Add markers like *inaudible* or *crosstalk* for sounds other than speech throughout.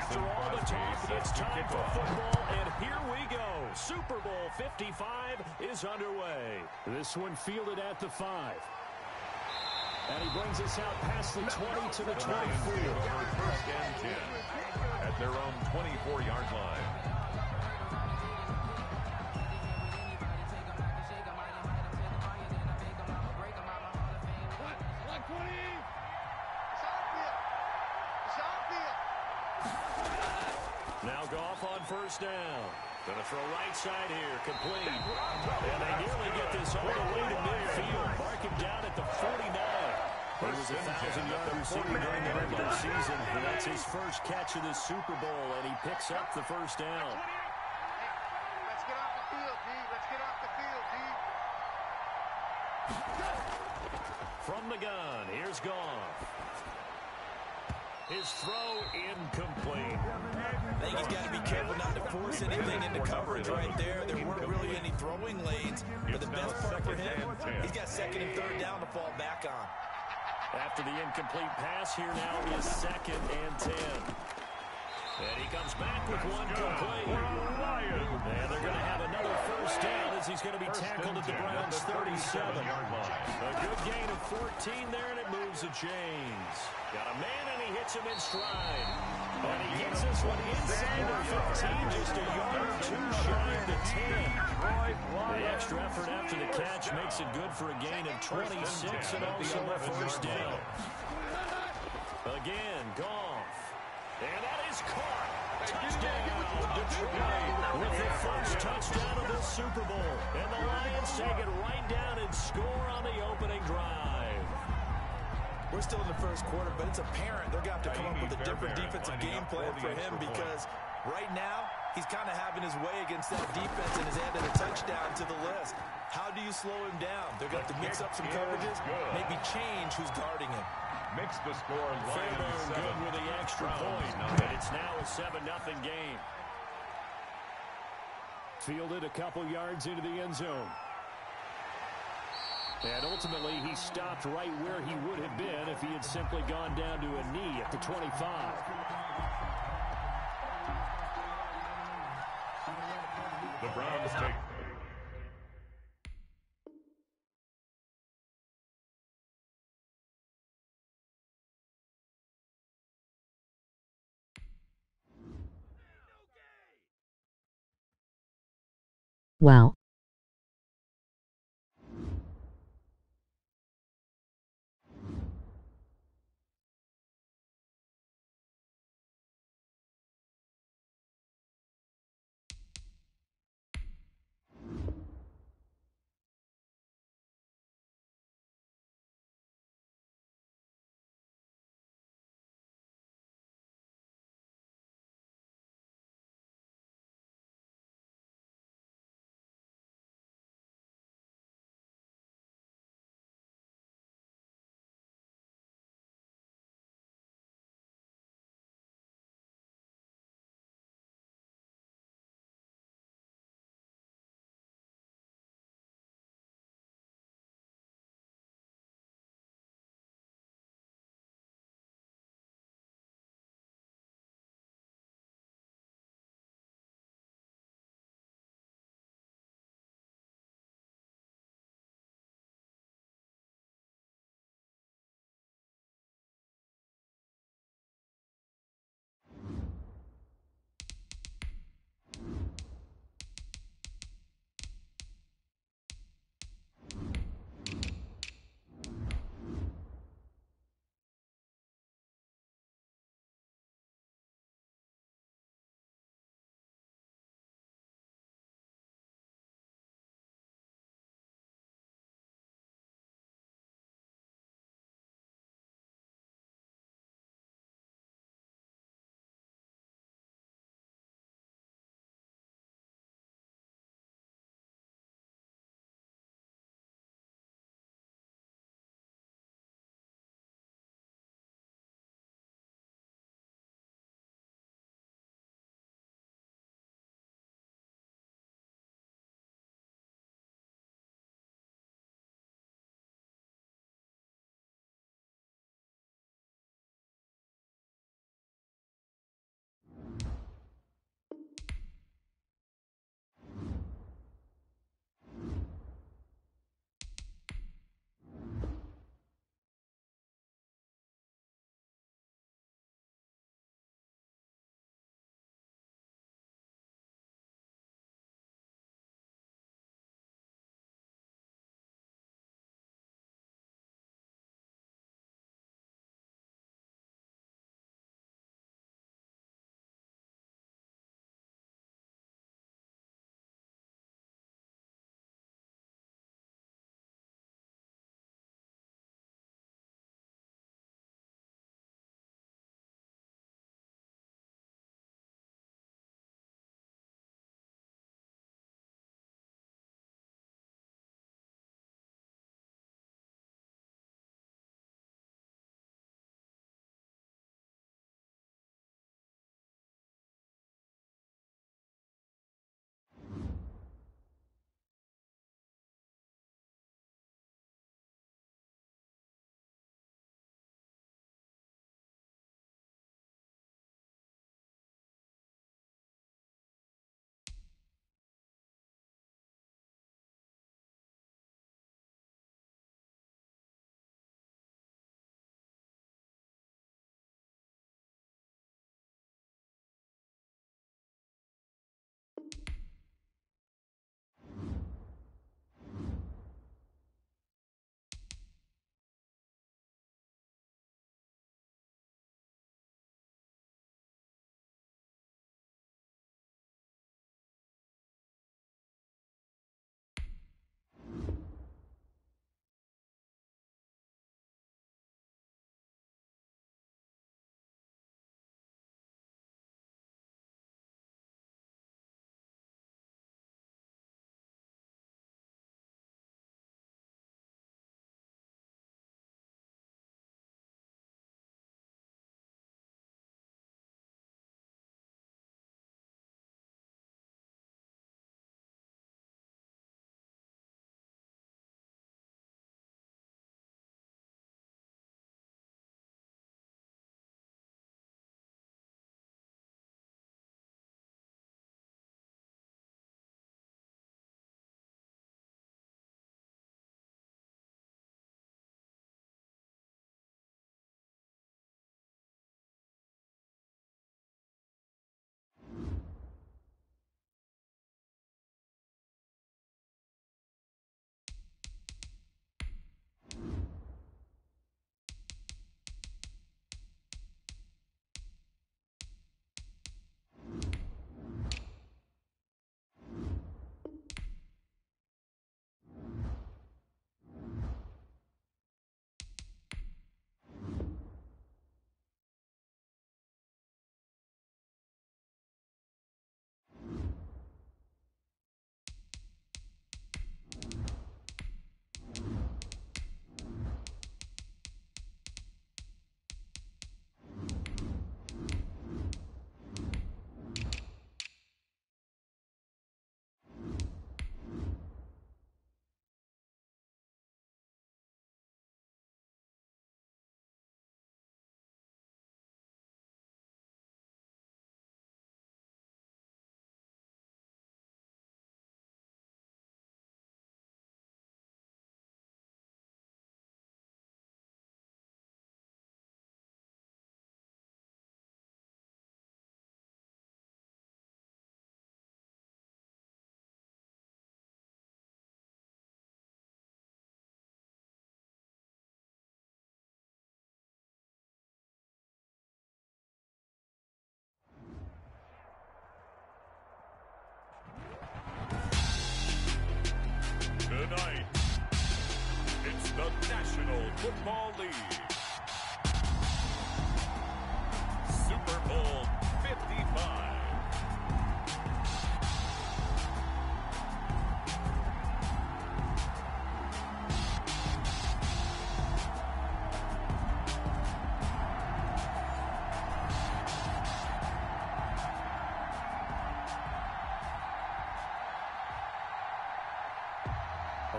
After all the talk, it's time for football, and here we go. Super Bowl 55 is underway. This one fielded at the 5. And he brings us out past the 20 to the 24. First and 10 at their own 24-yard line. Now Goff on first down. Going to throw right side here, complete. And they nearly get this all the way to midfield. Mark him down at the 49. He was a 1,000-yard receiver during the regular season, and that's his first catch of this Super Bowl, and he picks up the first down. Let's get off the field, D. Let's get off the field, D. From the gun, here's Goff. His throw incomplete. I think he's got to be careful not to force anything into coverage right there. There weren't really any throwing lanes. But the best part for him, he's got second and third down to fall back on. After the incomplete pass, here now is second and ten. And he comes back with one complete. And they're going to have another first down as he's going to be tackled at the Browns' 37. A good gain of 14 there, and it moves the chains. Got a man, and he hits him in stride. And he gets this one inside the 15, just a yard or two shy of the 10. The extra effort after the catch makes it good for a gain of 26 and also a first down. Again, Goff. And that is caught. Touchdown, with the first touchdown of the Super Bowl. And the Lions take it right down and score on the opening drive. We're still in the first quarter, but it's apparent they're going to have to come up with a different defensive game plan for him because right now he's kind of having his way against that defense and has added a touchdown to the list. How do you slow him down? They're going to have to mix up some coverages, maybe change who's guarding him. Makes the score Lions good with the extra point. And it's now a 7-0 game. Fielded a couple yards into the end zone. And ultimately, he stopped right where he would have been if he had simply gone down to a knee at the 25. The Browns take Wow.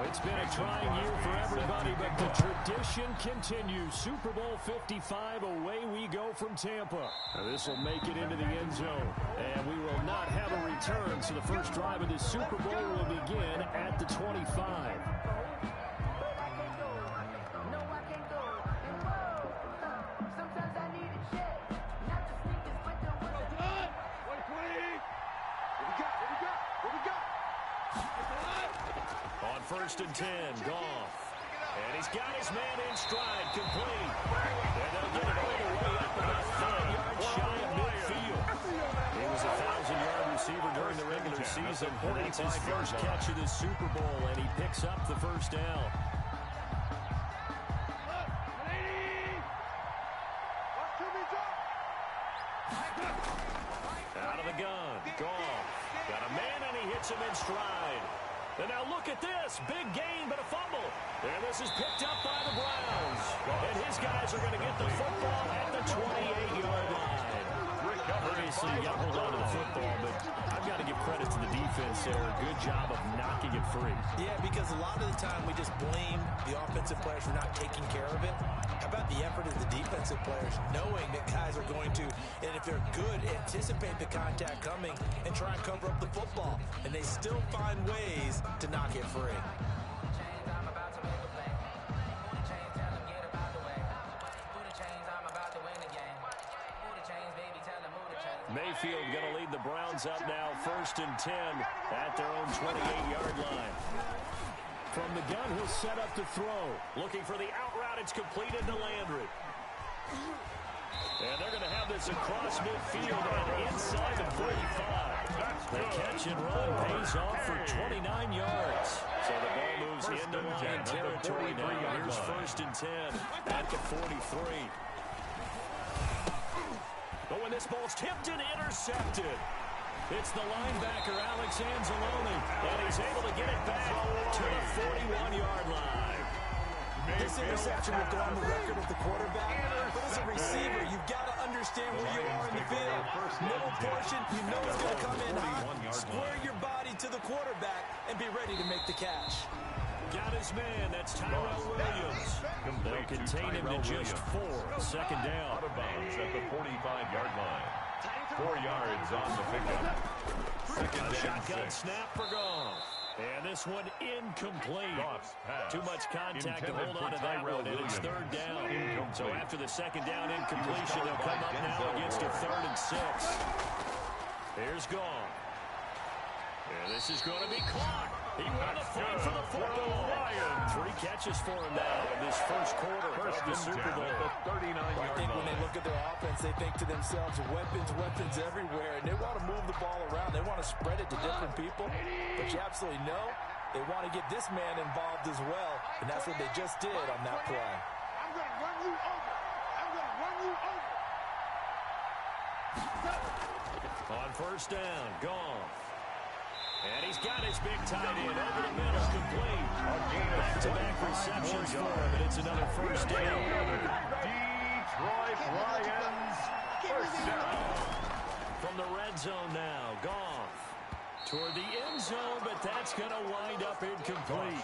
It's been a trying year for everybody, but the tradition continues. Super Bowl 55, away we go from Tampa. This will make it into the end zone, and we will not have a return, so the first drive of the Super Bowl will begin at the 25. First and 10. Goff. And he's got his man in stride, complete. And they'll get it all the way up about five yards shy of midfield. He was a 1,000-yard receiver during the regular season. That's his first catch of the Super Bowl, and he picks up the first down. Out of the gun. Goff. Got a man, and he hits him in stride. At this. Big gain, but a fumble. And this is picked up by the Browns. And his guys are going to get the football at the 28-yard line. Obviously, you got to hold on to the football, but I've got to give credit to the defense there. Good job of knocking it free. Yeah, because a lot of the time we just blame the offensive players for not taking care of it. How about the effort of the defensive players, knowing that guys are going to, and if they're good, anticipate the contact coming and try and cover up the football. And they still find ways to knock it free. Up now, first and 10 at their own 28-yard line. From the gun, he'll set up to throw. Looking for the out route. It's completed to Landry. And they're going to have this across midfield and inside the 45. The catch and run pays off for 29 yards. So the ball moves first into Lion territory now. Here's first and 10 at the 43. But when this ball's tipped and intercepted, it's the linebacker, Alex Anzalone, and he's able to get it back to the 41-yard line. This interception will go on the record of the quarterback, but as a receiver, you've got to understand where you are in the field. Middle portion, you know it's going to come in hot. Square your body to the quarterback and be ready to make the catch. Got his man. That's Tyrell Williams. They'll contain him to just four. Second down. Out of bounds at the 45-yard line. Four yards on the pickup. Second shotgun six. snap for Goff. And this one incomplete. Too much contact to hold on to that one, and it's third down. Incomplete. So after the second down incompletion, they'll come up now against a third and six. Here's Goff. And this is going to be caught. He won the fight for the football. Three catches for him now in this first quarter first of the Super Bowl. Thirty-nine. I think when they look at their offense, they think to themselves, weapons, weapons everywhere, and they want to move the ball around. They want to spread it to different people, but you absolutely know they want to get this man involved as well, and that's what they just did on that play. I'm going to run you over. I'm going to run you over. On first down, gone. And he's got his big tight end over the middle, complete. Back-to-back receptions for him, and it's another first down. Detroit Lions, first down. From the red zone now, Goff toward the end zone, but that's going to wind up incomplete.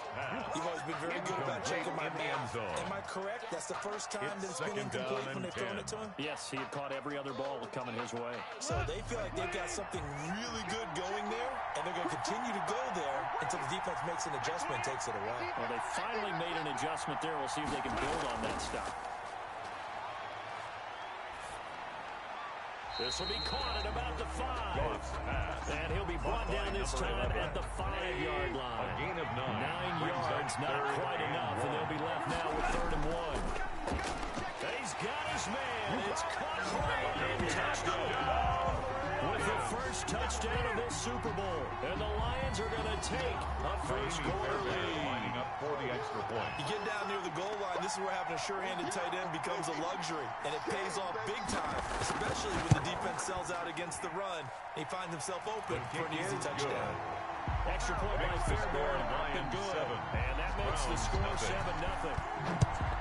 You've always been very good about checking my math. Am I correct? That's the first time that it's been incomplete when they've thrown it to him? Yes, he had caught every other ball coming his way. So they feel like they've got something really good going there, and they're going to continue to go there until the defense makes an adjustment and takes it away. Well, they finally made an adjustment there. We'll see if they can build on that stuff. This will be caught at about the five. And he'll be brought down this time at the five-yard line. A gain of nine. Nine yards, not quite enough, and they'll be left now with third and one. He's got his man. It's caught for a touchdown. With the first touchdown of this Super Bowl. And the Lions are going to take a first quarter lead. Lining up for the extra point. You get down near the goal line, this is where having a sure-handed tight end becomes a luxury, and it pays off big time, especially when the defense sells out against the run. He finds himself open for an easy touchdown. Extra point by Fairbairn, up and good. Seven. And that makes the score 7-0.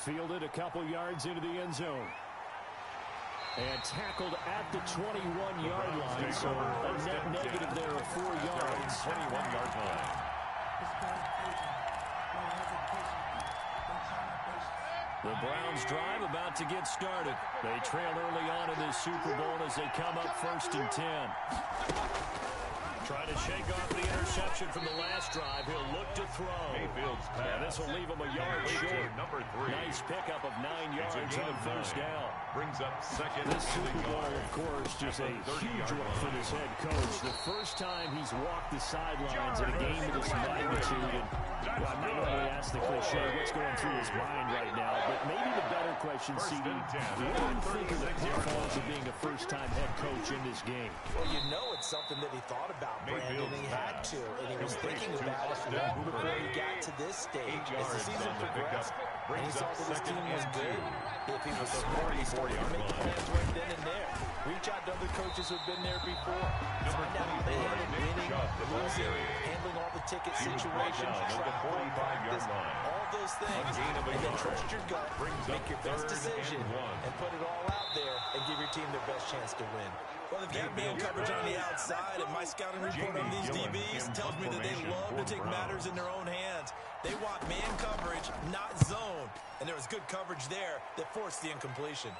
Fielded a couple yards into the end zone. And tackled at the 21-yard line, so a net negative there of four yards. 21-yard line. The Browns drive about to get started. They trail early on in this Super Bowl as they come up first and 10. Trying to shake off the interception from the last drive. He'll look to throw. Mayfield's pass. And this will leave him a yard short. Number three. Nice pickup of nine yards on first down. Brings up second. This Super Bowl, of course, just a huge one for this head coach. The first time he's walked the sidelines in a game of this magnitude. And, well, I'm not going to ask the cliche what's going through his mind right now, but maybe the better question, CD, what do you think of the pitfalls of being a first-time head coach in this game? Well, you know it's something that he thought about, Brandon, and he had to, and he was thinking about it before he got to this stage. As the season progressed, and he saw that his team was good, if he was smart, he started to make plans right then and there. Reach out to other coaches who've been there before. Find out how they handle winning, losing, the ticket situations, travel, practice, all those things. And then trust your gut, make your best decision, and put it all out there and give your team their best chance to win. Well, they've got man coverage on the outside, and my scouting report on these DBs tells me that they love to take matters in their own hands. They want man coverage, not zone. And there was good coverage there that forced the incompletion.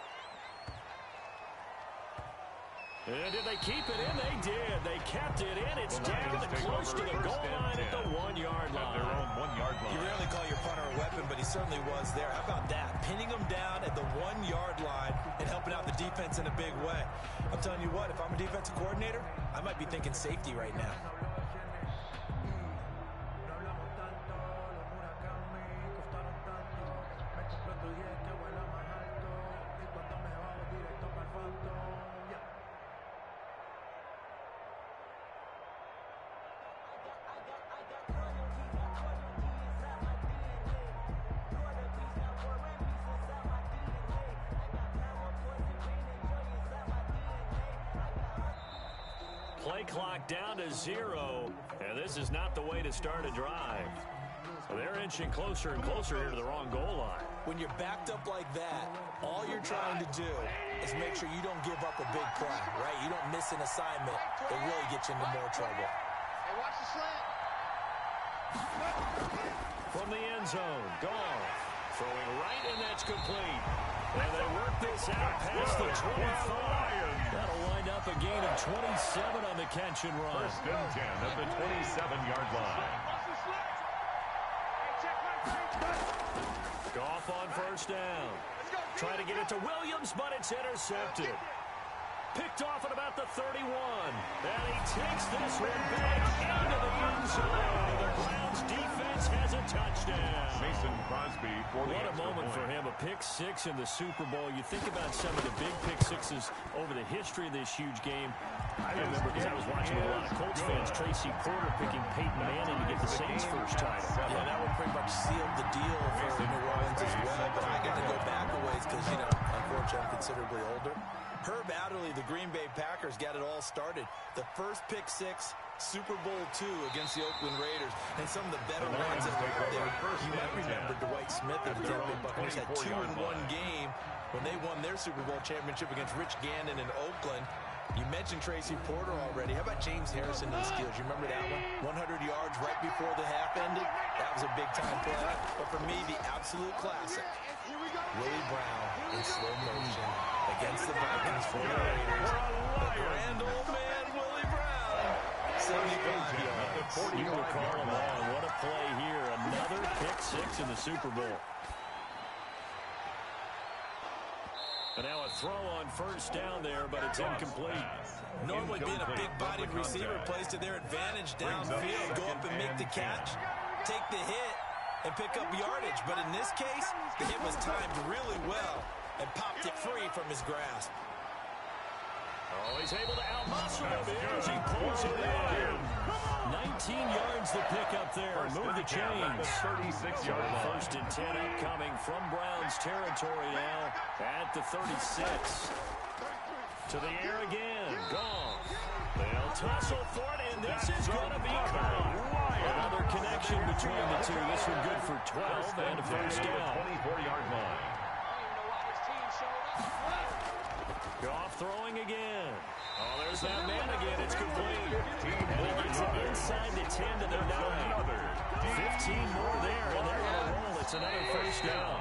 And did they keep it in? They did. They kept it in. It's down and close to the goal line at the one-yard line. Their own one-yard line. You rarely call your punter a weapon, but he certainly was there. How about that? Pinning him down at the one-yard line and helping out the defense in a big way. I'm telling you what, if I'm a defensive coordinator, I might be thinking safety right now. Play clock down to zero, and this is not the way to start a drive. They're inching closer and closer here to the wrong goal line. When you're backed up like that, all you're trying to do is make sure you don't give up a big play, right? You don't miss an assignment that really gets you into more trouble. Hey, watch the slant. From the end zone, Goff throwing right, and that's complete. And they work this out past the 25. That'll wind up a gain of 27 on the catch and run. First and 10 at the 27-yard line. Goff on first down. Trying to get it to Williams, but it's intercepted. Picked off at about the 31. And he takes this one back into the end zone. The Browns defense has a touchdown. Mason Crosby for the What a moment point. for him. A pick six in the Super Bowl. You think about some of the big pick sixes over the history of this huge game. I remember because I was watching a lot of Colts fans, Tracy Porter picking Peyton Manning to get the Saints' first title. Yeah, that one pretty much sealed the deal for New Orleans as well. But I got to go back a ways because, you know, unfortunately I'm considerably older. Herb Adderley, the Green Bay Packers, got it all started. The first pick six, Super Bowl two against the Oakland Raiders. And some of the better ones that were out there, you might remember Dwight Smith of the Tampa Bay Buccaneers had two in one game when they won their Super Bowl championship against Rich Gannon in Oakland. You mentioned Tracy Porter already. How about James Harrison the Steelers? You remember that one? 100 yards right before the half ended. That was a big-time play. But for me, the absolute classic, Willie Brown in slow motion against the Vikings for the Raiders. The grand old man, Willie Brown. 75 yards. You recall on. What a play here. Another pick six in the Super Bowl. Throw on first down there, but it's incomplete. Normally being a big-bodied receiver plays to their advantage downfield. Go up and make the catch, take the hit, and pick up yardage. But in this case, the hit was timed really well and popped it free from his grasp. Oh, he's able to outmuscle him as he pulls it in. 19 yards the pick up there. Move the chains. 36-yard line. First and 10 upcoming from Browns territory now at the 36. To the air again. Gone. They'll tussle for it, and this is going to be caught. Another connection between the two. This one good for 12 and a first down. 24-yard line. Goff throwing again. Oh, there's that man again. It's complete. And he gets it inside the 10 to the 9. 15 more there, and they're on a roll. It's another first down.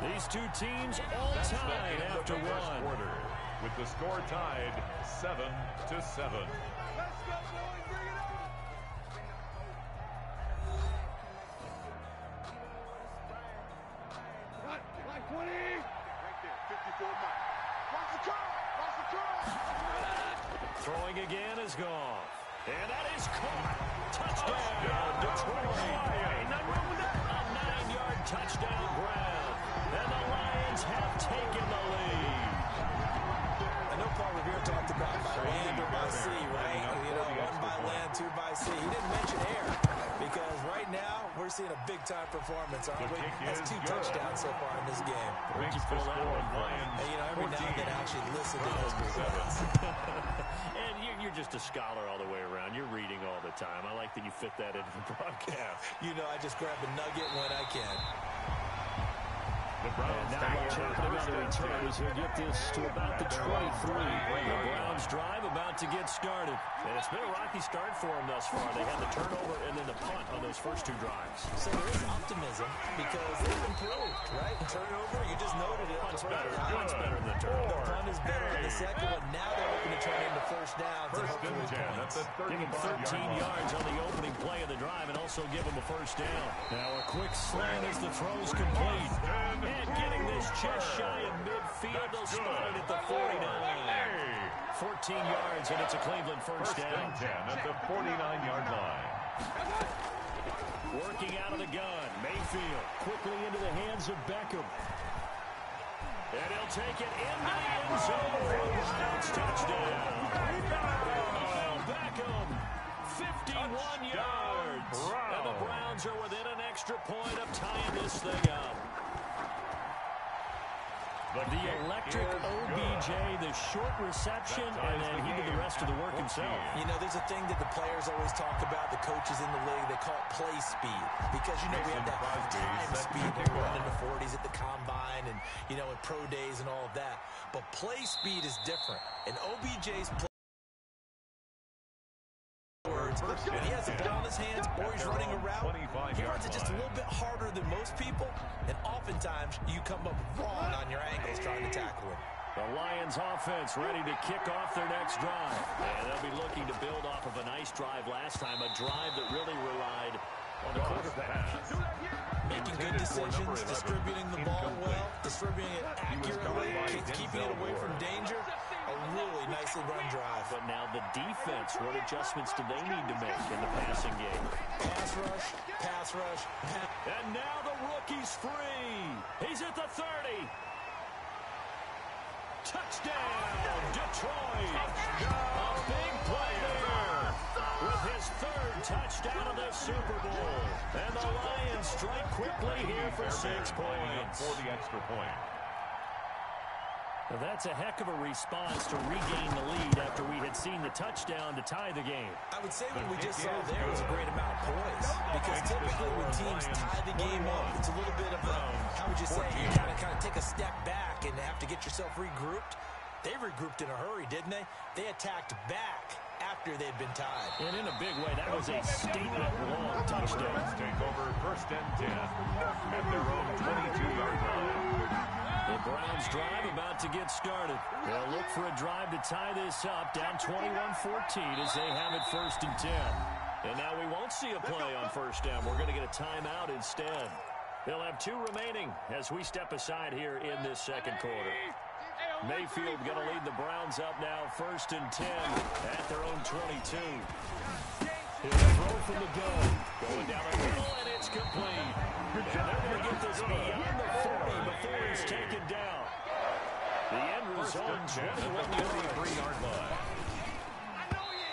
These two teams all tied after one. Quarter, with the score tied 7 to 7. Throwing again is gone. And that is caught. Touchdown, Detroit. A nine-yard touchdown grab. And the Lions have taken the lead. I know Paul Revere talked about by land or by sea, right? You know, one by land, two by sea. He didn't mention air because right now we're seeing a big-time performance, aren't we? That's two touchdowns so far in this game. Where'd you pull that one And, you know, every now and then I actually listen to those results. *laughs* and you're, you're just a scholar all the way around. You're reading all the time. I like that you fit that into the *laughs* broadcast. You know, I just grab a nugget when I can. The Browns Now watch out for the return as he'll get this to about the 23. The Browns drive about to get started. And it's been a rocky start for them thus far. They had the turnover and then the punt on those first two drives. So there is optimism because they've improved, right? Turnover, you just noted it. Punt's better. first Punt's better than the The turnover. punt is better than the second one. Now they're looking to turn into first downs and First hopefully and 10 at points. the Give him 13 35-yard yards on the opening play of the drive and also give him a first down. Now a quick slant as the throw's complete. And getting this just shy of midfield. They'll spot it at the 49. 14 yards and it's a Cleveland first First down. and 10 at the 49-yard line. Working out of the gun. Mayfield quickly into the hands of Beckham. And he'll take it into the end zone for a Browns touchdown. Oh, Beckham, 51 yards. And the Browns are within an extra point of tying this thing up. The electric OBJ, the short reception, and then he did the rest of the work himself. You know, there's a thing that the players always talk about, the coaches in the league, they call it play speed. Because, you know, we have that time speed when we're running the 40s at the combine and, you know, at pro days and all of that. But play speed is different. And OBJ's play words, when he has the ball in his hands. Or he's running a route, he runs it just a little bit harder than most people, and oftentimes you come up wrong on your ankles trying to tackle him. The Lions offense ready to kick off their next drive. And they'll be looking to build off of a nice drive last time, a drive that really relied on the quarterback. Making good decisions, distributing the ball well, distributing it accurately, keep- keeping it away from danger. A really nicely run drive. But now the defense, what adjustments do they need to make in the passing game? Pass rush, pass rush, pass. And now the rookie's free. He's at the 30. Touchdown, Detroit. A big play there with his third touchdown of the Super Bowl. And the Lions strike quickly here for six points. For the extra point. Well, that's a heck of a response to regain the lead after we had seen the touchdown to tie the game. I would say what we just saw there was a great amount of poise. Because typically when teams tie the game up, it's a little bit of a, how would you say, you kind of kind of take a step back and have to get yourself regrouped. They regrouped in a hurry, didn't they? They attacked back after they'd been tied. And in a big way, that was a statement-long touchdown. Take over first and 10 at their own 22-yard line. The Browns drive about to get started. They'll look for a drive to tie this up, down 21-14 as they have it first and 10. And now we won't see a play on first down. We're going to get a timeout instead. They'll have two remaining as we step aside here in this second quarter. Mayfield going to lead the Browns up now, first and 10 at their own 22. He'll throw from the gun. Going down the middle, and it's complete. And they're going to get this beyond the 40 taken down. The end result, 21-yard line.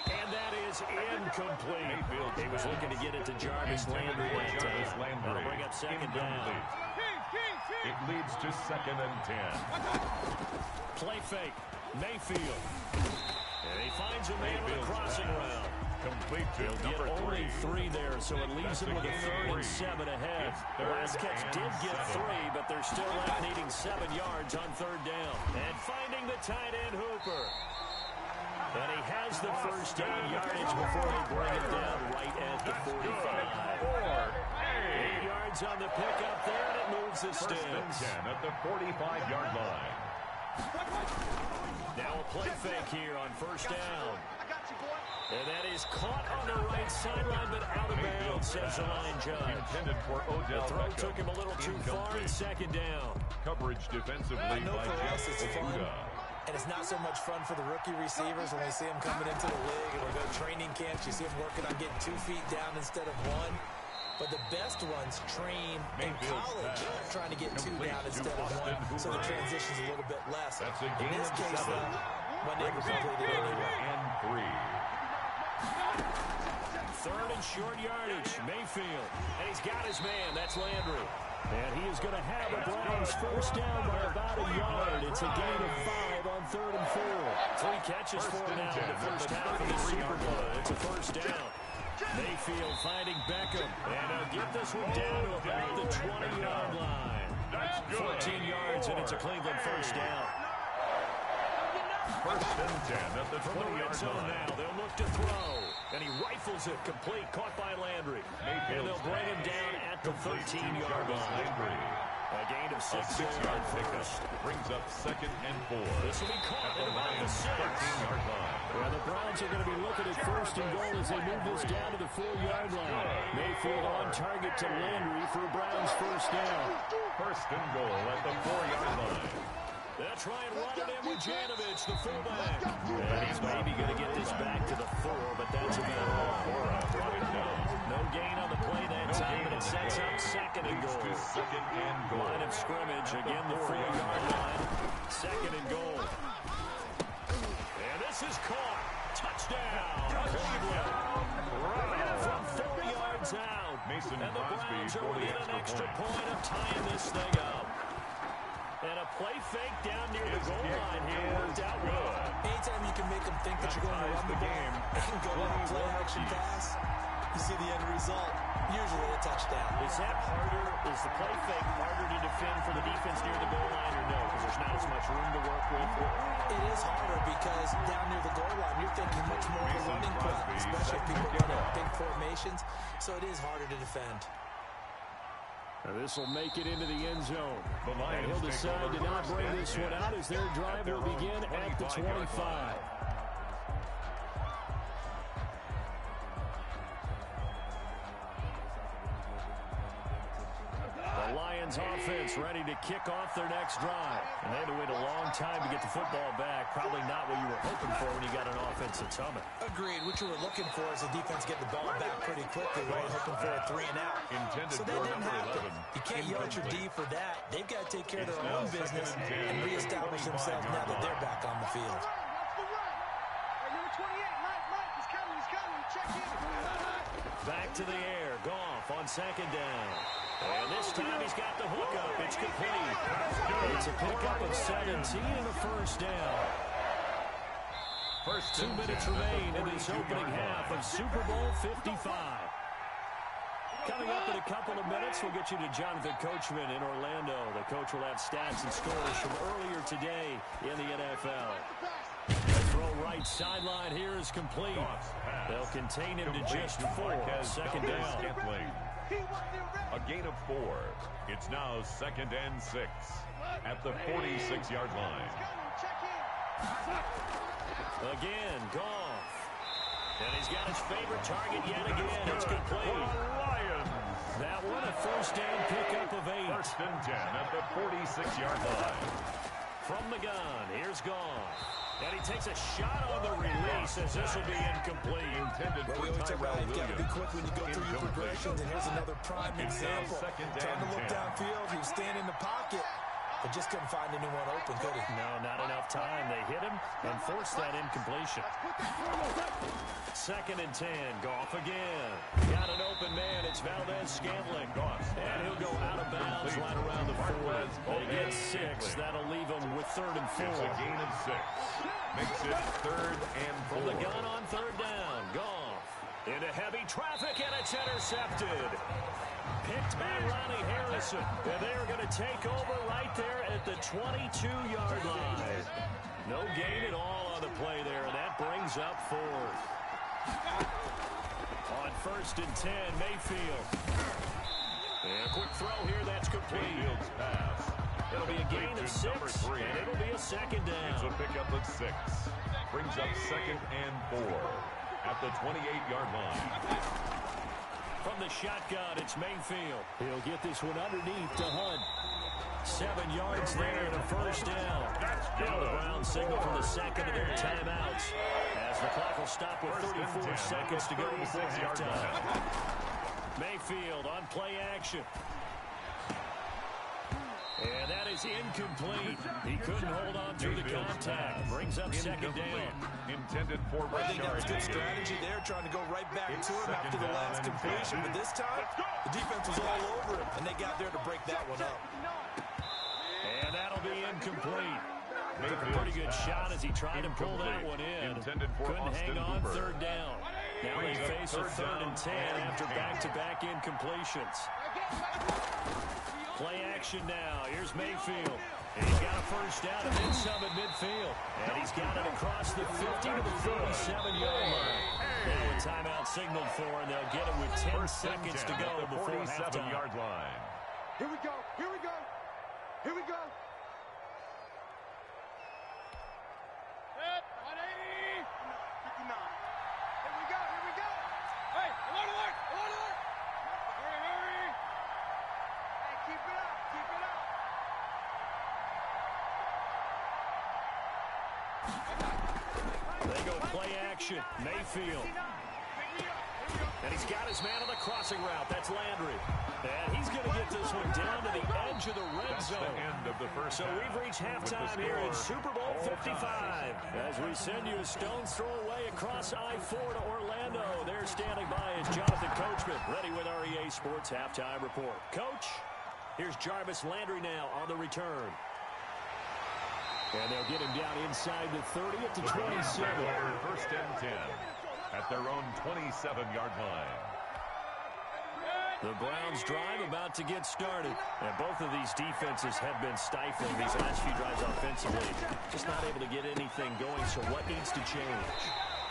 And that is incomplete. He was looking to get it to Jarvis Landry uh, Jarvis. Landry. That'll bring up second down. It leads to second and 10. Play fake. Mayfield. And he finds a man with a crossing route. Complete to He'll get number only three. three there, so it leaves him with a third and three. seven ahead. Third Vasquez and did get seven. three, but They're still left needing seven yards on third down. And finding the tight end Hooper. And he has the first down yardage before they bring it down right at the 45. Eight yards on the pickup there, and it moves the First and sticks. 10 at the 45-yard line. Now a play fake here on first down. I got you. And that is caught on the right sideline, but out of bounds, says the line judge. Intended for The throw Beckham. took him a little too far, and second down. Coverage defensively I know by for Jeff us it's fun, Okudah. and it's not so much fun for the rookie receivers when we see them coming into the league and we go to training camps. You see them working on getting two feet down instead of one. But the best ones train in college pass. trying to get two down instead of Austin one, so the Hooper. transition's a little bit less. That's a In this case, seven. though, when they Brings up completed anyway. and three. Third and short yardage, Mayfield. And he's got his man, that's Landry. And he is going to have the Browns first down by about a yard. It's a gain of five on third and four. Three catches for him now in the first half of the Super Bowl. It's a first down. Mayfield finding Beckham. And they'll get this one down to about the 20-yard line. 14 yards, and it's a Cleveland first down. First and 10 at the 20-yard line. now, they'll look to throw. And he rifles it complete, caught by Landry. And they'll bring him down at the 13-yard line. Landry. A gain of A six six-yard yards pickup brings up second and four. This will be caught At at the about the six. 13-yard line. Well, the Browns are going to be looking at first and goal as they move this down to the four-yard line. Mayfield on target to Landry for Browns first down. First and goal at the four-yard line. They'll try and run it in with Janovich, the fullback. And he's maybe going to get this back to the four, but that's about all. No gain on the play that time, but it sets up second and goal. second and goal. Line of scrimmage, again the four-yard line. Second and goal. And this is caught. Touchdown, Cleveland. From 40 yards out. Mason and the Browns are within an extra extra point. point of tying this thing up. And a play fake down near the goal line here is worked out well. Anytime you can make them think that you're going to ties run the the ball game. *laughs* and go on a play action 21 pass, you see the end result. Usually a touchdown. Is that harder? Is the play fake harder to defend for the defense near the goal line or no? Because there's not as much room to work with. It is harder because down near the goal line, you're thinking much more of a running play, especially if second people kick run off. big formations. So it is harder to defend. This will make it into the end zone. The Lions And he'll decide to not bring this one out as their drive will begin at the 25-yard 25. Lions offense ready to kick off their next drive. And they had to wait a long time to get the football back. Probably not what you were hoping for when you got an offense that's humming. Agreed. What you were looking for is the defense getting the ball back pretty quickly, right? Hoping for a three and out. Intended So that didn't number happen. 11. You can't yell at your D for that. They've got to take care of their own business and and reestablish themselves now that they're back on the field. Watch the run. Hey, number 28, Mike, Mike, he's coming, he's coming. Check in. Back to the air. Goff on second down. And this time he's got the hookup. It's complete. It's a pickup of 17 and a first down. First Two minutes 10 at the remain in this opening half of Super Bowl 55. Coming up in a couple of minutes, we'll get you to Jonathan Coachman in Orlando. The coach will have stats and scores from earlier today in the NFL. The throw right sideline here is complete. They'll contain him to just four. Second down. Scantling. He wasn't ready. A gain of four. It's now second and six at the 46-yard line. Coming, check in. Again, Goff. And he's got his favorite target yet again. It's For complete. That one a first down pickup of eight. First and 10 at the 46-yard line. From the gun, here's Goff. And he takes a shot on the release as this will be incomplete. Intended But we always talk about you've got to be Williams. quick when you go through your progression. And here's another prime example. second Trying to look downfield. He was standing in the pocket, but just couldn't find anyone open, could he? No, not enough time. They hit him and forced that incompletion. Second and ten. Goff again. Got an open man. It's Valdez Scantling. Goff. And he'll go out of bounds right around the four. They get six. That'll leave them with third and It's a four. gain of six. Makes it third and From the gun on third down. Goff. Into heavy traffic, and it's intercepted. Picked by Ronnie Harrison. And they're going to take over right there at the 22-yard line. No gain at all on the play there, and that brings up fourth. On first and 10, Mayfield. And a quick throw here, that's complete. Mayfield's pass. It'll be a gain of six, and it'll be a second down. It's a pickup of six. Brings up second and four at the 28-yard line. From the shotgun, it's Mayfield. He'll get this one underneath to Hunt. Seven yards there and a first down. Now the Browns signal from the second of their timeouts as the clock will stop with 34 seconds to go before halftime. Mayfield on play action. And that is incomplete. He couldn't hold on to the contact. Brings up second down. Intended for I think that was good strategy there, trying to go right back to him after the last completion. But this time, the defense was all over him, and they got there to break that one up. And that'll be incomplete. Took a pretty good shot as he tried to pull that one in. Intended Couldn't hang on third down. Now they Brings face a third third and ten after back-to-back incompletions. Play action now. Here's Mayfield. And he's got a first down and then some at midfield. And he's got it across the 50 to the 47-yard line. Now a timeout signaled for, and they'll get it with 10 First seconds 10 to go at the before halftime. 47-yard line. Here we go. Here we go. Here we go. Set. 180. 59. Here we go. Here we go. Hey, alert, alert, alert, alert. Hurry, hurry. Hey, keep it up. Keep it up. They go play Mayfield. And he's got his man on the crossing route. That's Landry. And he's going to get this one down to the edge of the red That's the zone. end of the first So we've reached halftime here in Super Bowl 55. As we send you a stone's throw away across I-4 to Orlando. There standing by is Jonathan Coachman, ready with our EA Sports Halftime Report. Coach, here's Jarvis Landry now on the return. And they'll get him down inside the 30 at the 27. First and 10 at their own 27-yard line. The Browns drive about to get started. And both of these defenses have been stifling these last few drives offensively. Just not able to get anything going, so what needs to change?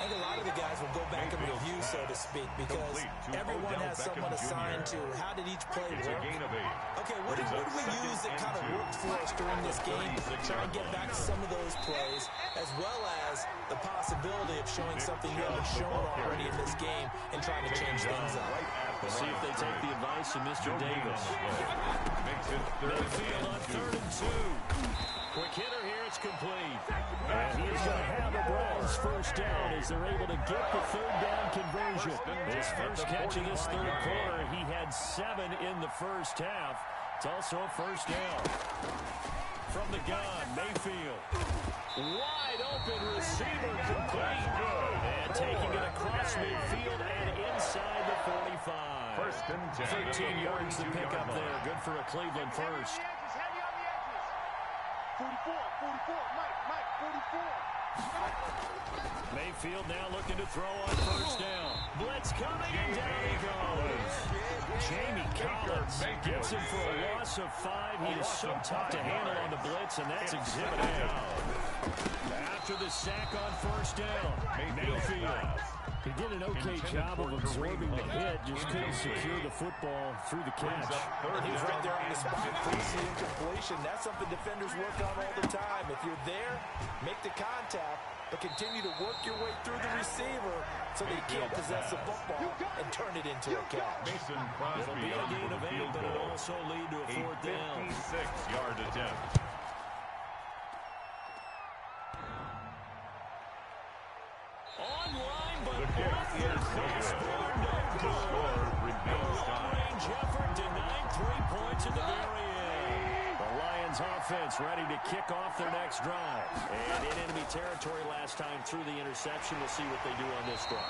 I think a lot of the guys will go back and review, so to speak, because to everyone Odell has someone assigned Jr. to how did each play It's work. gain of eight. Okay, what did, what did we use that kind of worked for us during this game? 36 Try and get back to some of those plays, as well as the possibility of showing something you haven't shown already in this game and trying to change things up. Right We'll see if they take the advice of Mr. No gain on Davis. Makes it third Mayfield on and two. third and two. Quick hitter here, it's complete. And he's going to have the Browns first down as they're able to get the third down conversion. His first catch of this third quarter, he had seven in the first half. It's also a first down. From the gun, Mayfield. Wide open receiver complete. And taking it across midfield and inside the 45. First and 10 13 yards to pick up there. Good for a Cleveland first. Heavy on the edges. Heavy on the edges. 44. 44. Mike. Mike. 44. Mayfield now looking to throw on first down. Blitz coming and down he goes. Jamie Collins gets him for a loss of five. He is so tough to handle on the blitz, and that's exhibit A. After the sack on first down, Mayfield. He did an okay job of absorbing the hit, just couldn't secure the football through the catch. And he was right there on the spot, force the incompletion. That's something defenders work on all the time. If you're there, make the contact, but continue to work your way through the receiver so they can't possess the football and turn it into a catch. Mason It'll Crosby be a gain the of eight, field but it'll goal. also lead to a A fourth down. 56-yard attempt. Lions offense ready to kick off their next drive. And in enemy territory last time through the interception. We'll see what they do on this drive.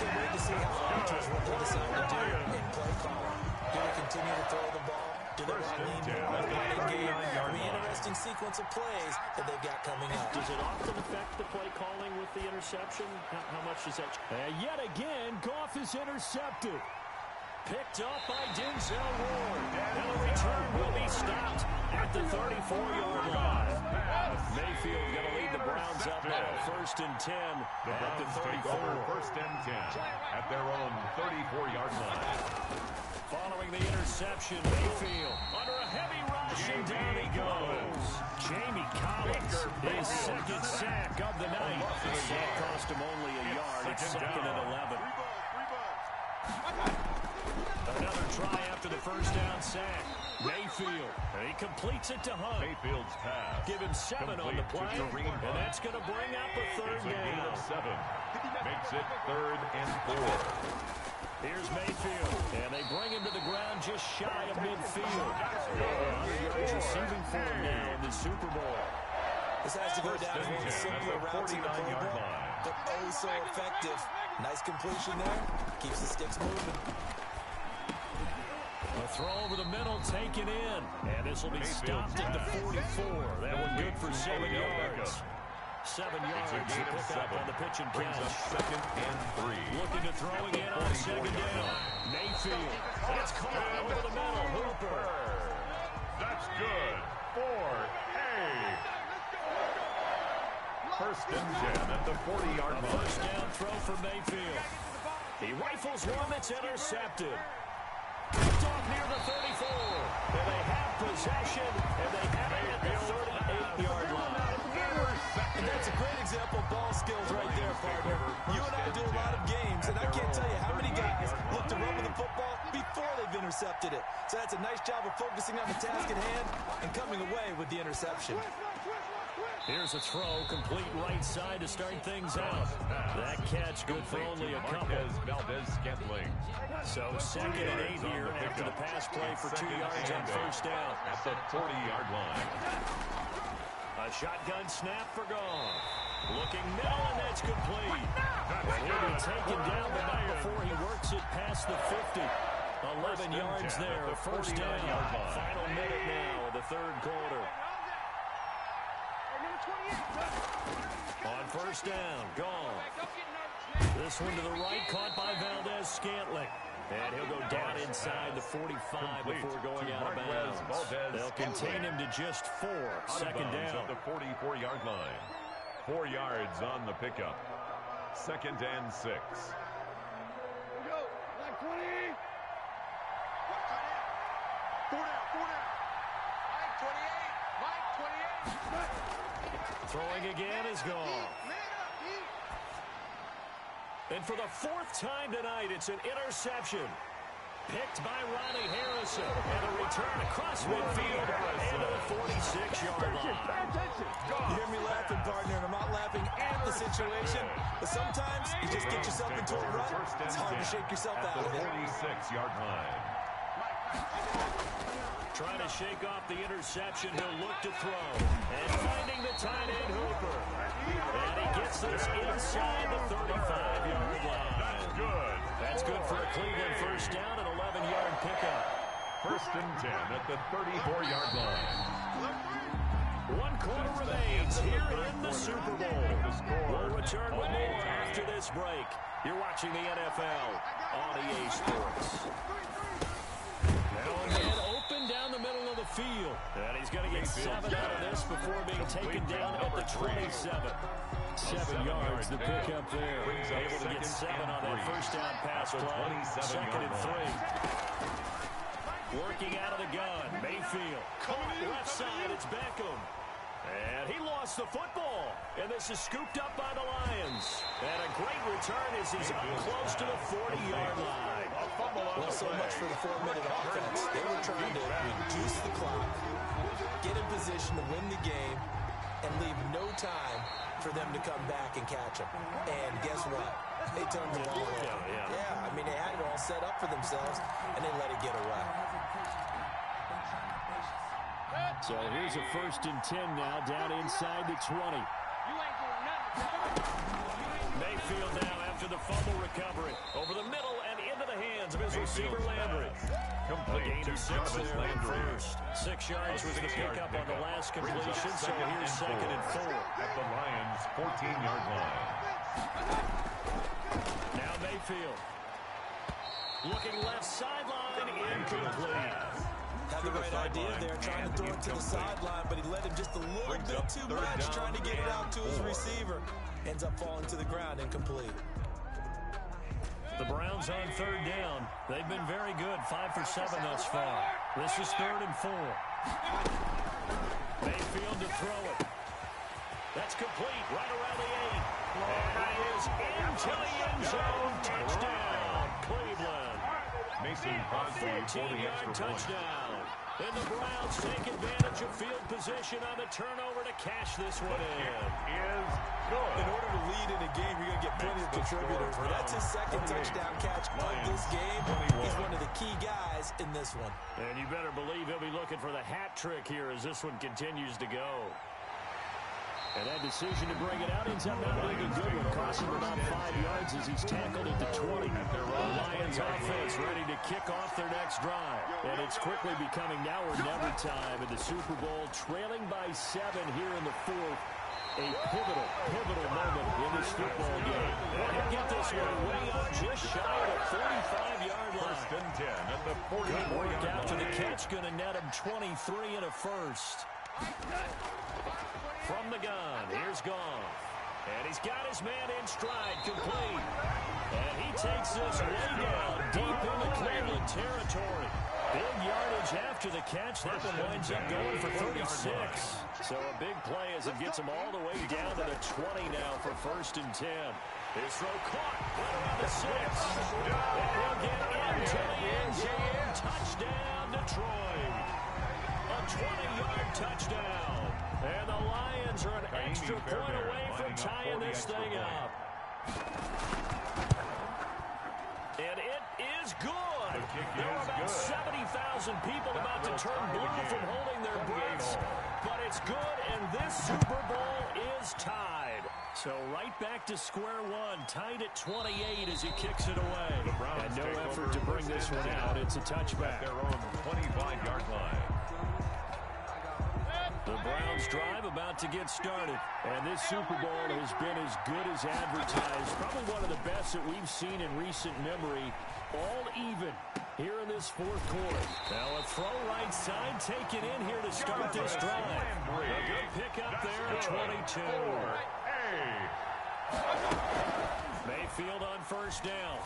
Can't wait to see how Hunters what they decide to do oh, in play calling. Do they continue to throw the ball? Do they want to lean more on the running game? It'll be an interesting sequence of plays that they've got coming up. Does it often affect the play calling with the interception? How, how much does that... And uh, yet again, Goff is intercepted. Picked up by Denzel Ward. And the return will be stopped at the 34-yard line. Mayfield going to lead the Browns up now first and 10 The at the Browns take 34. over first and 10 at their own 34-yard line. Following the interception, Mayfield under a heavy rush, and down he goes. Jamie Collins, his second sack of the night. That cost him only a yard. It's second and 11. Another try after the first down sack. Mayfield, and he completes it to Hunt. Mayfield's pass. Give him seven on the play, to Kareem and Hunt. that's going to bring up a third a down. of seven. Makes it third and four. Here's Mayfield, and they bring him to the ground just shy of midfield. 100 yards receiving for him now in the Super Bowl. This has to go down as one of the simpler routes in the 49-yard line. but oh so effective. Nice completion there. Keeps the sticks moving. Throw over the middle taken in, and this will be stopped at the 44. That one good for seven yards. Seven yards to pick up on the pitch and Brings catch. second and three. Looking to throw At the again on second 44-yard down. Mayfield. It's caught over the middle. Hooper. That's good for A. First and 10 at the 40-yard A line. first down throw for Mayfield. He rifles one that's intercepted. Off near the 34. And they have possession, and they have it at the 38-yard line. And that's a great example of ball skills right there, partner. You and I do a lot of games, and I can't tell you how many guys look to run with the football before they've intercepted it. So that's a nice job of focusing on the task at hand and coming away with the interception. Here's a throw, complete right side to start things out. That catch good for only a couple. Valdes-Scantling. So second and eight here after the pass play for two yards on first down. At the 40-yard line. A shotgun snap for Goff. Looking middle, and that's complete. He'll be taken down, the not before he works it past the 50. 11 yards there, first down. Final minute now of the third quarter. On first down, Goff. This one to the right, caught by Valdes-Scantling. And he'll go down inside the 45 before going out of bounds. They'll contain him to just four. Out Second down. At the 44-yard line. Four yards on the pickup. Second and six. Throwing again is gone. And for the fourth time tonight, it's an interception. Picked by Ronnie Harrison. And a return across midfield into the 46-yard line. You hear me laughing, partner, and I'm not laughing at the situation, but sometimes you just get yourself into a rut. It's hard to shake yourself out of it. 46-yard line. Trying to shake off the interception. He'll look to throw. And finding the tight end Hooper. And he gets this inside the 35-yard line. That's good. That's good for a Cleveland first down and 11-yard pickup. First and 10 at the 34-yard line. One quarter remains here in the Super Bowl. We'll return with more after this break. You're watching the NFL on EA Sports. Now again, open down the middle of the field. And he's going to get seven out of this before being taken down at the 27. Seven yards, the pickup there. Able to get seven on that first down pass play. Second and three. Working out of the gun, Mayfield. Caught left side, it's Beckham. And he lost the football. And this is scooped up by the Lions. And a great return as he's up close to the 40-yard line. Well, so much for the four-minute offense. They were trying to reduce the clock, get in position to win the game, and leave no time for them to come back and catch them. And guess what? They turned the ball over. Yeah, yeah. Yeah, I mean, they had it all set up for themselves, and they let it get away. So here's a first and 10 now, down inside the 20. Mayfield now after the fumble recovery. Over the middle and into the hands of his receiver Landry. Complete to of six Jarvis Landry. first. Six yards was the Six-yard pickup on the last completion, so here's second and four. At the Lions' 14-yard line. Now Mayfield. Looking left sideline, incomplete. Had the right idea there, trying to throw it to the sideline, but he let him just a little bit too much, trying to get it out to his receiver. Ends up falling to the ground, incomplete. The Browns on third down. They've been very good, five for seven thus far. This is third and four. Mayfield to throw it. That's complete, right around the eight. And he is into the end zone. Touchdown, Cleveland. Mason Crosby for the 14-yard extra point. touchdown. And the Browns take advantage of field position on the turnover cash this one in. Is In order to lead in a game, you're going to get plenty of contributors, but that's his second touchdown catch of this game. He's one of the key guys in this one. And you better believe he'll be looking for the hat trick here as this one continues to go. And that decision to bring it out ends up not being a good one, costing him about five yards as he's tackled at the 20. The Lions offense ready to kick off their next drive. And it's quickly becoming now or never time in the Super Bowl, trailing by seven here in the fourth. A pivotal, pivotal moment in this football game. And he'll get this one way up just shy of the 45-yard line. First and 10 at the Good 44 work after the catch. Going to net him 23 and a first. From the gun, here's Goff. And he's got his man in stride, complete. And he takes this way down deep into Cleveland territory. Big yardage after the catch. That one winds up going for 36. So a big play as it gets him all the way down to the 20 now for first and 10. His throw caught right around the six. And he'll get into the end zone. Touchdown, Detroit. A 20-yard touchdown. And the Lions are an extra point away from tying this thing up. And it is good. The there are about 70,000 people about to turn blue from holding their breaths. But it's good, and this Super Bowl is tied. So right back to square one, tied at 28 as he kicks it away. And no effort to bring this one out. It's a touchback. their own 25-yard line. The Browns drive about to get started. And this Super Bowl has been as good as advertised. Probably one of the best that we've seen in recent memory. All even here in this fourth quarter. Now a throw right side taken in here to start this drive. A good pick up there at 22. Mayfield on first down.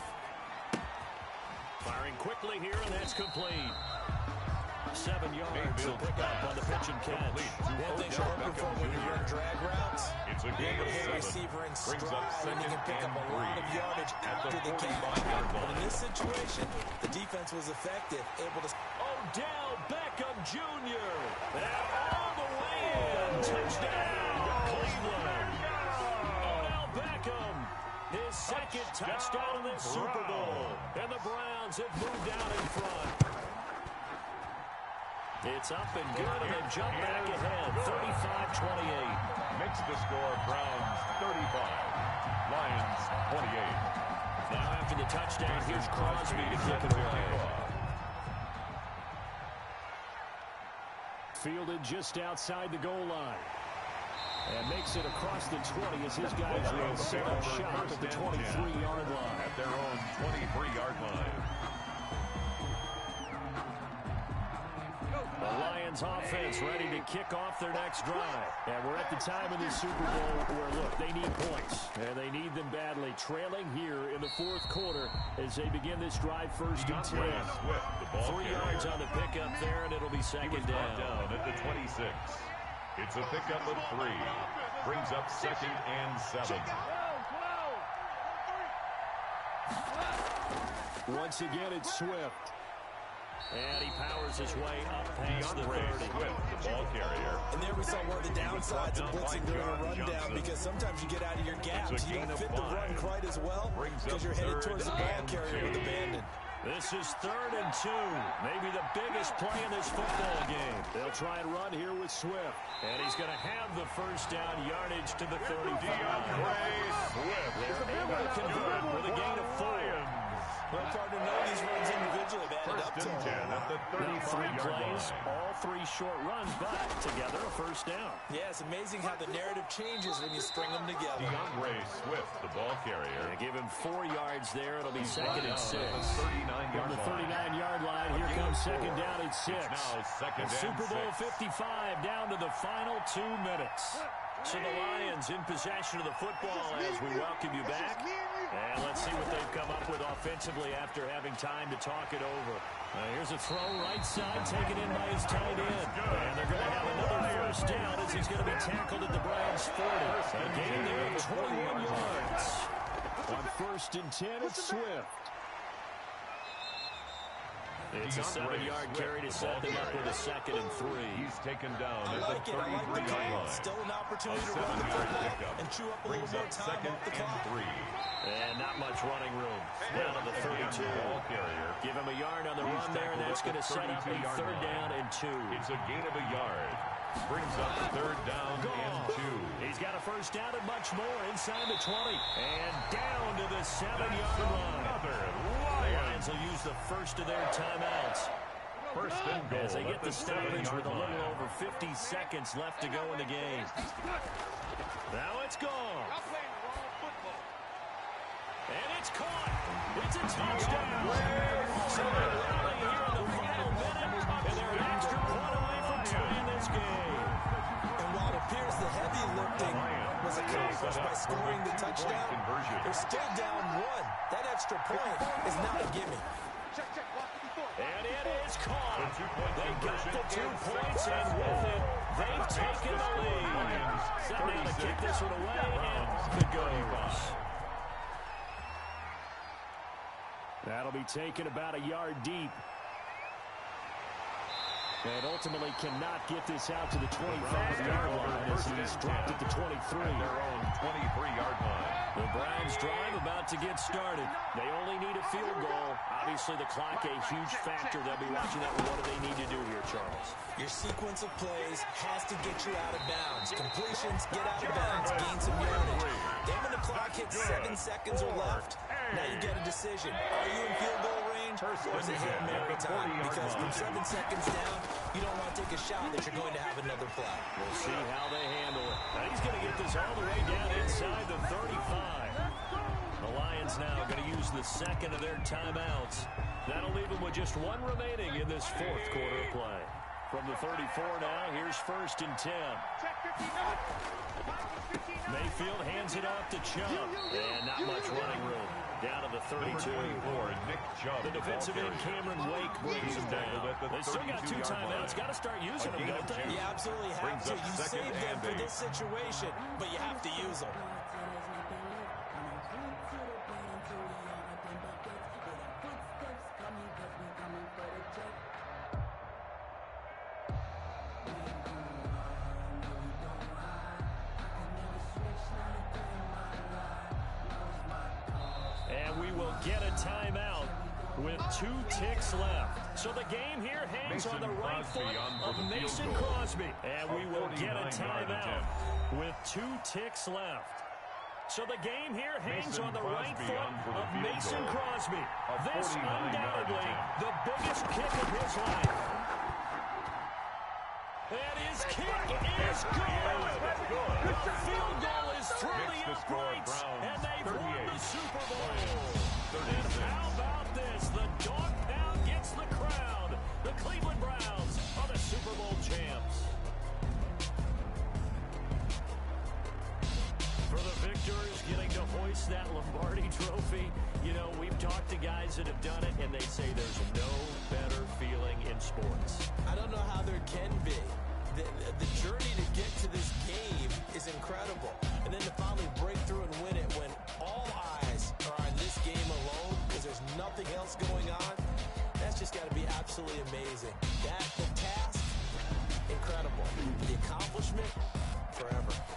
Firing quickly here, and that's complete. Seven yards to Mayfield pick up on the pitch and catch. One thing you're looking for when you Jr. run drag routes, It's a you're able of seven. receiver in stride, and he can pick up a lot of yardage after the catch. 45-yard But in this situation, the defense was effective, able to Odell Beckham Jr. And all the way in. Touchdown, Cleveland. Odell Beckham. His second touchdown in this Super Bowl. And the Browns have moved out in front. It's up and good, and they jump back ahead, 35-28. Makes the score Browns 35. Lions 28. Now after the touchdown, here's Crosby to kick it away. Fielded just outside the goal line. And makes it across the 20 as his guys will set up shop at the 23-yard line. At their own 23-yard line. Lions offense ready to kick off their next drive. And we're at the time of this Super Bowl where, look, they need points. And they need them badly. Trailing here in the fourth quarter as they begin this drive first and 10. DeAndre Swift, the ball Three yards on the pickup there, and it'll be second down. down at the 26. It's a pickup of three. Brings up second and seven. Once again, it's Swift. And he powers his way up past the 30. Swift, the ball carrier. And there we saw one of the downsides of blitzing during a John rundown because sometimes you get out of your gaps. You don't fit the run quite as well because you're headed towards the ball and carrier with two. abandon. This is third and two. Maybe the biggest play in this football game. They'll try and run here with Swift. And he's going to have the first down yardage to the 35. DeAndre Swift. They're able to convert with a gain of four. Well, it's hard to know these runs individually have added up First to and 10 at the Now three plays, all three short runs, but together a first down. Yeah, it's amazing how the narrative changes when you string them together. DeAndre Swift, the ball carrier. They give him four yards there. It'll be second and Down six. at the 39-yard From the line. 39-yard line, here comes second down at six. It's now second And and Super Bowl six. 55 down to the final two minutes. So the Lions in possession of the football as we welcome you back. And let's see what they've come up with offensively after having time to talk it over. Uh, here's a throw right side taken in by his tight end. And they're going to have another first down as he's going to be tackled at the Browns 40. A gain there of 21 yards. On first and 10, it's Swift. It's a seven-yard carry to the set ball them up with a second and three. He's taken down I at like the it. I like the 33-yard call. line. Still an opportunity A to run the seven-yard football and chew up a brings little more up time second off the and three. And not much running room. Down to the 32. Ball carrier. Give him a yard on the He's run there, and that's going to set up a third down and two. It's a gain of a yard. Brings up third down and two. He's got a first down and much more inside the 20. And down to the seven-yard line. Another The Lions. Lions will use the first of their timeouts First and goal as they at get the stoppage with a little over 50 seconds left to go in the game. Now it's gone. Y'all playing the wrong football. And it's caught. It's a touchdown. So they rally here in the final minute, and they're an extra point away from tying this game. And while it appears the heavy lifting was accomplished by scoring the touchdown, they're still down one. That extra point is not a gimme. Check, check, the. And it is caught. The two-point They got the two points, and with it, they've taken the lead. Lions, Set down to kick this one away, and Browns, it goes. That'll be taken about a yard deep. And ultimately cannot get this out to the 25-yard line as he's dropped at the 23. Their own 23-yard line. The Browns drive about to get started. They only need a field goal. Obviously, the clock a huge factor. They'll be watching that. What do they need to do here, Charles? Your sequence of plays has to get you out of bounds. Completions, get out of bounds, gain some yardage. Then when the clock hits seven seconds or left, now you get a decision. Are you in field goal range or is it Hail Mary time? Because from seven seconds down, you don't want to take a shot that you're going to have another play. We'll see how they handle it. Now he's going to get this all the way down inside the 35. The Lions now going to use the second of their timeouts. That'll leave them with just one remaining in this fourth quarter of play. From the 34 now, here's first and 10. Check 59. Mike is 59. Mayfield hands it off to Chubb. And not much running room. Down to the 32. Nick Chubb. The defensive end. Cameron Wake, brings him down. They still got two timeouts. Got to start using them, gain don't they? You absolutely have to. You save them for this situation, but you have to use them. With two ticks left. So the game here hangs Mason on the right foot the of Mason goal. Crosby. This undoubtedly the biggest kick of his life. And his kick is good. The field goal is through Makes the the uprights, and they've won the Super Bowl. And how about this? The dog pound gets the crown. The Cleveland Browns are the Super Bowl champs. For the victors getting to hoist that Lombardi trophy, you know, we've talked to guys that have done it, and they say there's no better feeling in sports. I don't know how there can be. The, the, journey to get to this game is incredible. And then to finally break through and win it when all eyes are on this game alone because there's nothing else going on, that's just got to be absolutely amazing. That, the task, incredible. The accomplishment, forever.